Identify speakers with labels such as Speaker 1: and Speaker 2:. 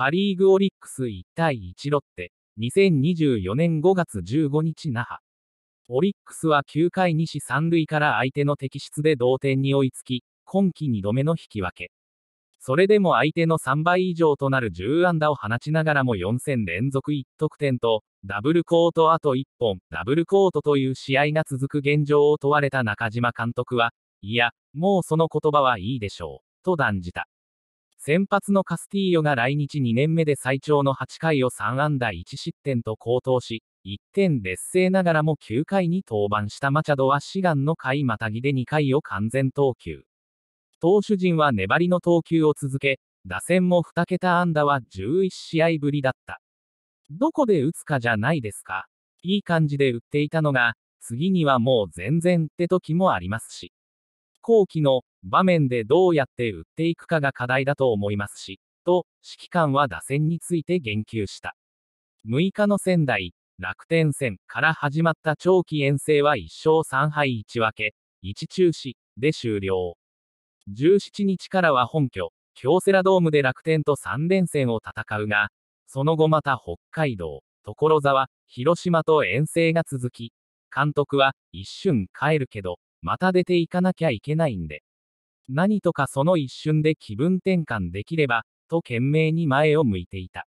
Speaker 1: パリーグオリックス1対1ロッテ、2024年5月15日那覇。オリックスは9回西3塁から相手の摘出で同点に追いつき、今季2度目の引き分け。それでも相手の3倍以上となる10安打を放ちながらも4戦連続1得点と、ダブルコートあと1本、ダブルコートという試合が続く現状を問われた中島監督は、いや、もうその言葉はいいでしょう、と断じた。先発のカスティーヨが来日2年目で最長の8回を3安打1失点と高騰し、1点劣勢ながらも9回に登板したマチャドは志願の回またぎで2回を完全投球。投手陣は粘りの投球を続け、打線も2桁安打は11試合ぶりだった。どこで打つかじゃないですか。いい感じで打っていたのが、次にはもう全然って時もありますし。後期の場面でどうやって打っていくかが課題だと思いますし、と、指揮官は打線について言及した。6日の仙台、楽天戦から始まった長期遠征は1勝3敗1分け、1中止で終了。17日からは本拠、京セラドームで楽天と3連戦を戦うが、その後また北海道、所沢、広島と遠征が続き、監督は一瞬帰るけど、また出ていかなきゃいけないんで。何とかその一瞬で気分転換できれば、と懸命に前を向いていた。